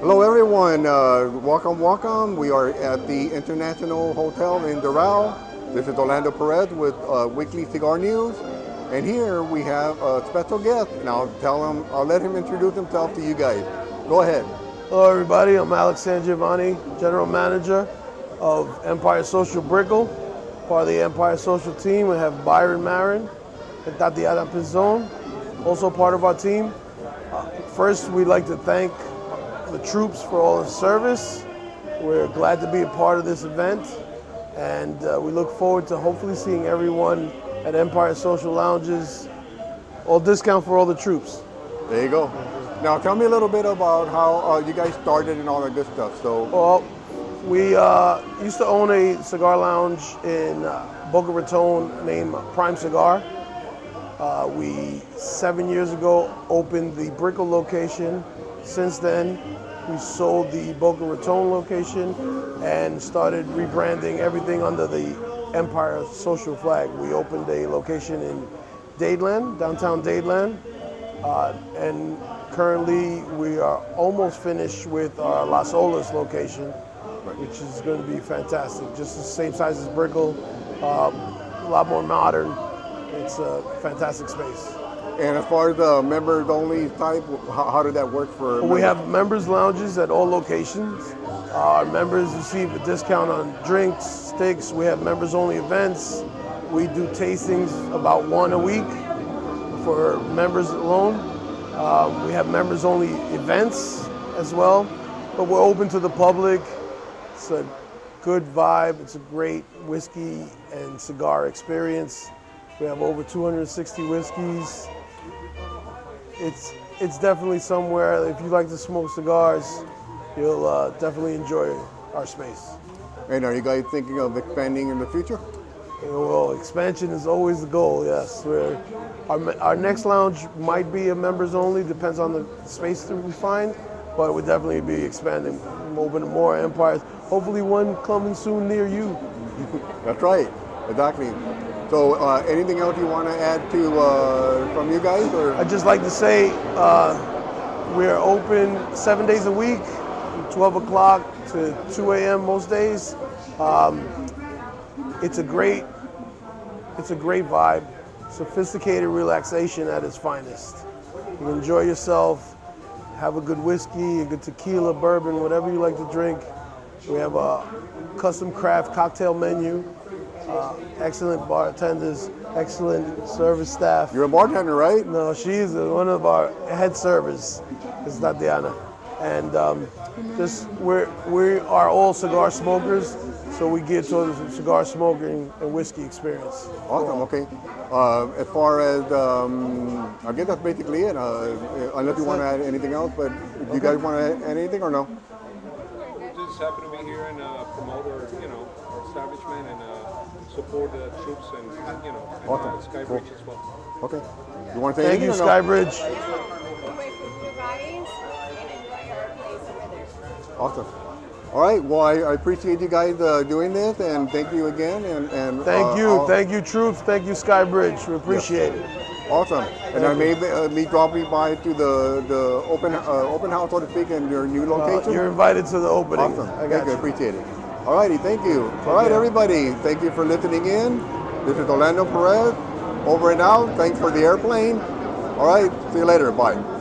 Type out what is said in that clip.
Hello, everyone. Uh, welcome, welcome. We are at the International Hotel in Doral. This is Orlando Perez with uh, Weekly Cigar News. And here we have a special guest. And I'll tell him, I'll let him introduce himself to you guys. Go ahead. Hello, everybody. I'm Alex Sangiovanni, General Manager of Empire Social Brickell, part of the Empire Social team. We have Byron Marin and Tatiana Pinzon, also part of our team. Uh, first, we'd like to thank the troops for all the service. We're glad to be a part of this event, and uh, we look forward to hopefully seeing everyone at Empire Social Lounges. All discount for all the troops. There you go. Now, tell me a little bit about how uh, you guys started and all that good stuff. So, Well, we uh, used to own a cigar lounge in uh, Boca Raton named Prime Cigar. Uh, we, seven years ago, opened the Brickell location. Since then, we sold the Boca Raton location and started rebranding everything under the Empire Social flag. We opened a location in Dadeland, downtown Dadeland, uh, and currently we are almost finished with our Las Olas location, which is going to be fantastic. Just the same size as Brickell, um, a lot more modern. It's a fantastic space. and as far as the members only type, how, how did that work for? We have members lounges at all locations. Uh, our members receive a discount on drinks, sticks. We have members only events. We do tastings about one a week for members alone. Um, we have members only events as well, but we're open to the public. It's a good vibe. It's a great whiskey and cigar experience. We have over 260 whiskeys. It's it's definitely somewhere. If you like to smoke cigars, you'll uh, definitely enjoy our space. And are you guys thinking of expanding in the future? Well, expansion is always the goal. Yes, we're, our our next lounge might be a members only. Depends on the space that we find, but we'll definitely be expanding, opening more empires. Hopefully, one coming soon near you. That's right, exactly. So, uh, anything else you want to add to uh, from you guys, or I'd just like to say uh, we're open seven days a week, from 12 o'clock to 2 a.m. most days. Um, it's a great, it's a great vibe, sophisticated relaxation at its finest. You enjoy yourself, have a good whiskey, a good tequila, bourbon, whatever you like to drink. We have a custom craft cocktail menu, uh, excellent bartenders, excellent service staff. you're a bartender, right? No, she's one of our head servers. Is Tatiana, and um, just we're we are all cigar smokers, so we gear towards the cigar smoking and whiskey experience. Awesome. Okay. Uh, as far as um, I guess that's basically it. Uh, unless you want to add anything else, but do you guys want to add anything or no? just happy to be here and uh, promote our, you know, our establishment and uh, support the troops and, you know, and Awesome. uh, Skybridge as well. Okay. You want to say Thank you, no? Skybridge. Wait for you guys and enjoy our place over there. Awesome. All right. Well, I, I appreciate you guys uh, doing this, and thank you again. And, and Thank uh, you, I'll- thank you, troops. Thank you, Skybridge. We appreciate it. Awesome. And I may be, uh, me dropping by to the the open uh, open house, so to speak, in your new Uh, location. you're invited to the opening. Awesome. I Thank got you. you. Appreciate it. All righty. Thank you. All right, everybody. Thank you for listening in. This is Orlando Perez. Over and out. Thanks for the airplane. All right. See you later. Bye.